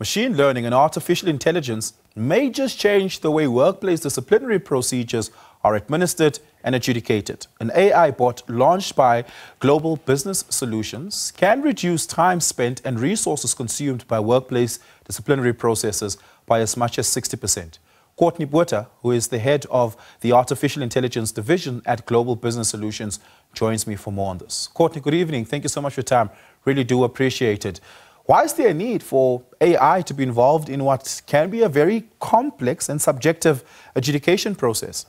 Machine learning and artificial intelligence may just change the way workplace disciplinary procedures are administered and adjudicated. An AI bot launched by Global Business Solutions can reduce time spent and resources consumed by workplace disciplinary processes by as much as 60%. Courtenay Botha, who is the head of the Artificial Intelligence Division at Global Business Solutions, joins me for more on this. Courtenay, good evening. Thank you so much for your time. Really do appreciate it. Why is there a need for AI to be involved in what can be a very complex and subjective adjudication process?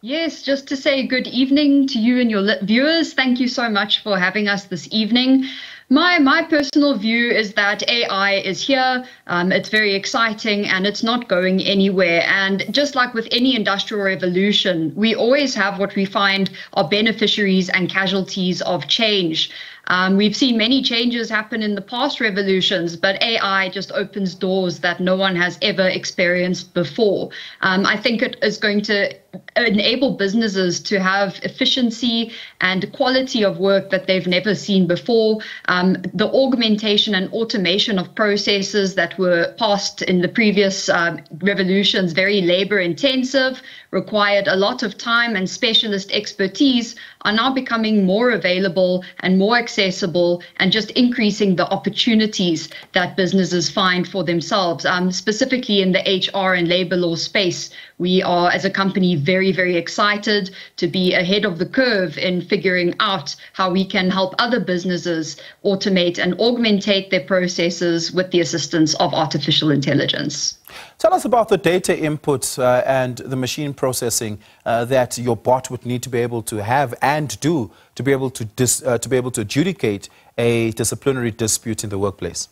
Yes, just to say good evening to you and your viewers. Thank you so much for having us this evening. My my personal view is that AI is here. Um, it's very exciting and it's not going anywhere. And just like with any industrial revolution, we always have what we find are beneficiaries and casualties of change. Um, we've seen many changes happen in the past revolutions, but AI just opens doors that no one has ever experienced before. Um, I think it is going to enable businesses to have efficiency and quality of work that they've never seen before. Um, the augmentation and automation of processes that were passed in the previous um, revolutions, very labor intensive, required a lot of time and specialist expertise, are now becoming more available and more accessible and just increasing the opportunities that businesses find for themselves. Um, specifically in the HR and labor law space, we are, as a company, very, very excited to be ahead of the curve in figuring out how we can help other businesses automate and augmentate their processes with the assistance of artificial intelligence. Tell us about the data inputs uh, and the machine processing uh, that your bot would need to be able to have and do to be able to, uh, to be able to adjudicate a disciplinary dispute in the workplace.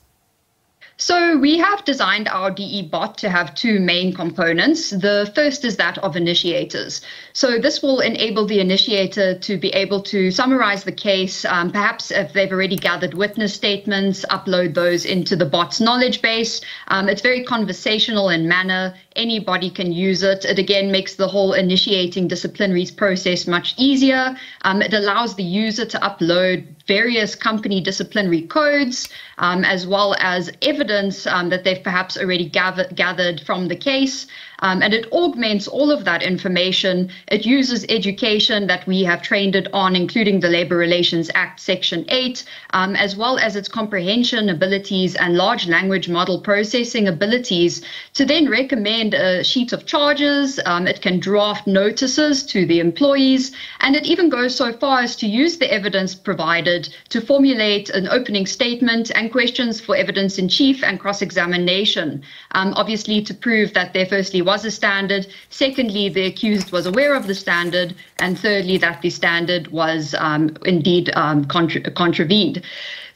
So we have designed our DE bot to have two main components. The first is that of initiators. So this will enable the initiator to be able to summarize the case, um, perhaps if they've already gathered witness statements, upload those into the bot's knowledge base. Um, it's very conversational in manner. Anybody can use it. It again makes the whole initiating disciplinaries process much easier. Um, it allows the user to upload various company disciplinary codes, um, as well as evidence um, that they've perhaps already gather, gathered from the case. Um, and it augments all of that information. It uses education that we have trained it on, including the Labor Relations Act, Section 8, um, as well as its comprehension abilities and large language model processing abilities to then recommend a sheet of charges. Um, it can draft notices to the employees, and it even goes so far as to use the evidence provided to formulate an opening statement and questions for evidence in chief and cross examination. Um, obviously, to prove that there firstly was a standard. Secondly, the accused was aware of the standard. And thirdly, that the standard was um, indeed um, contra contravened.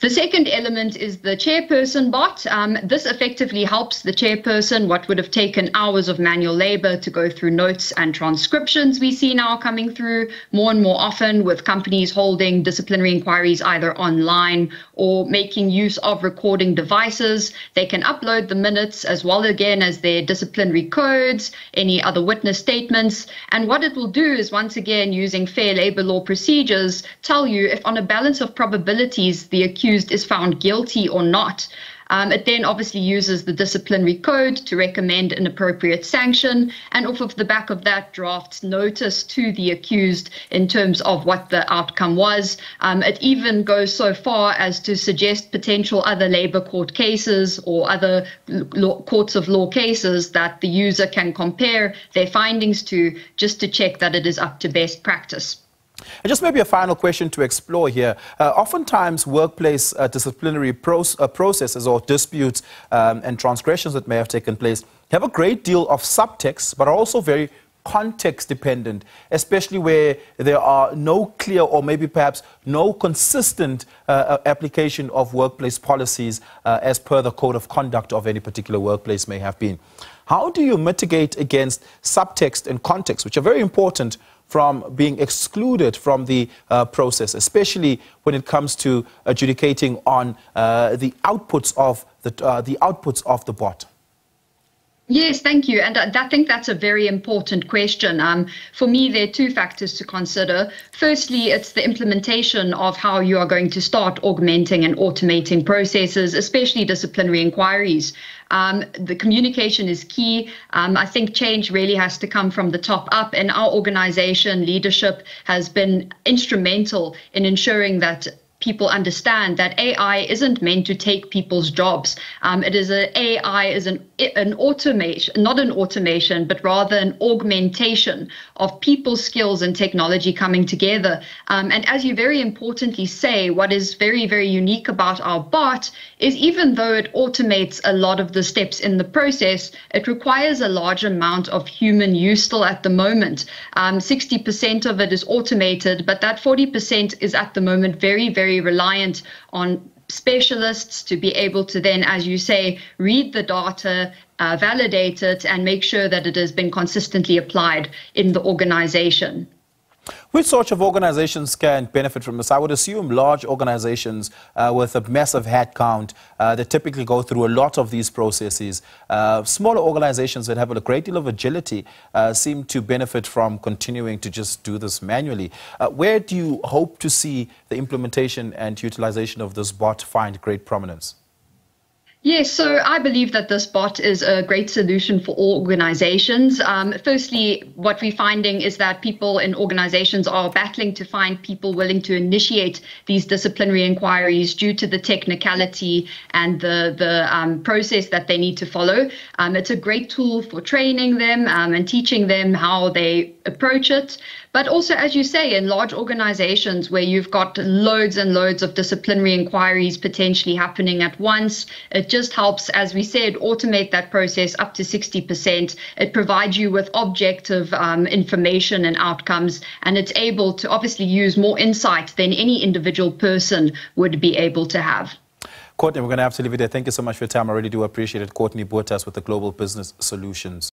The second element is the chairperson bot. Um, this effectively helps the chairperson, what would have taken hours of manual labor to go through notes and transcriptions we see now coming through more and more often with companies holding disciplinary inquiries either online or making use of recording devices. They can upload the minutes as well again as their disciplinary codes, any other witness statements. And what it will do is once again using fair labor law procedures, tell you if on a balance of probabilities the accused accused is found guilty or not. Um, it then obviously uses the disciplinary code to recommend an appropriate sanction, and off of the back of that, drafts notice to the accused in terms of what the outcome was. Um, it even goes so far as to suggest potential other labor court cases or other law, courts of law cases that the user can compare their findings to just to check that it is up to best practice. And just maybe a final question to explore here. Uh, oftentimes, workplace uh, disciplinary uh, processes or disputes um, and transgressions that may have taken place have a great deal of subtext, but are also very context dependent, especially where there are no clear or maybe perhaps no consistent uh, uh application of workplace policies uh, as per the code of conduct of any particular workplace may have been. How do you mitigate against subtext and context, which are very important from being excluded from the uh, process, especially when it comes to adjudicating on uh, the outputs of the, uh, the outputs of the bot. Yes, thank you. And I think that's a very important question. Um, for me, there are two factors to consider. Firstly, it's the implementation of how you are going to start augmenting and automating processes, especially disciplinary inquiries. Um, the communication is key. Um, I think change really has to come from the top up, and our organization leadership has been instrumental in ensuring that people understand that AI isn't meant to take people's jobs. Um, it is a AI is an an automation, not an automation, but rather an augmentation of people's skills and technology coming together. Um, and as you very importantly say, what is very very unique about our bot is even though it automates a lot of the steps in the process, it requires a large amount of human use still at the moment. Um, 60% of it is automated, but that 40% is at the moment very very very reliant on specialists to be able to then, as you say, read the data, uh, validate it, and make sure that it has been consistently applied in the organization. Which sorts of organizations can benefit from this? I would assume large organizations uh, with a massive headcount uh, that typically go through a lot of these processes. Uh, smaller organizations that have a great deal of agility uh, seem to benefit from continuing to just do this manually. Uh, where do you hope to see the implementation and utilization of this bot find great prominence? Yes, so I believe that this bot is a great solution for all organizations. Um, firstly, what we're finding is that people in organizations are battling to find people willing to initiate these disciplinary inquiries due to the technicality and the, the um, process that they need to follow. Um, it's a great tool for training them um, and teaching them how they approach it. But also, as you say, in large organizations where you've got loads and loads of disciplinary inquiries potentially happening at once, it just helps, as we said, automate that process up to 60%. It provides you with objective um, information and outcomes, and it's able to obviously use more insight than any individual person would be able to have. Courtenay, we're going to have to leave it there. Thank you so much for your time. I really do appreciate it. Courtenay Botha's with the Global Business Solutions.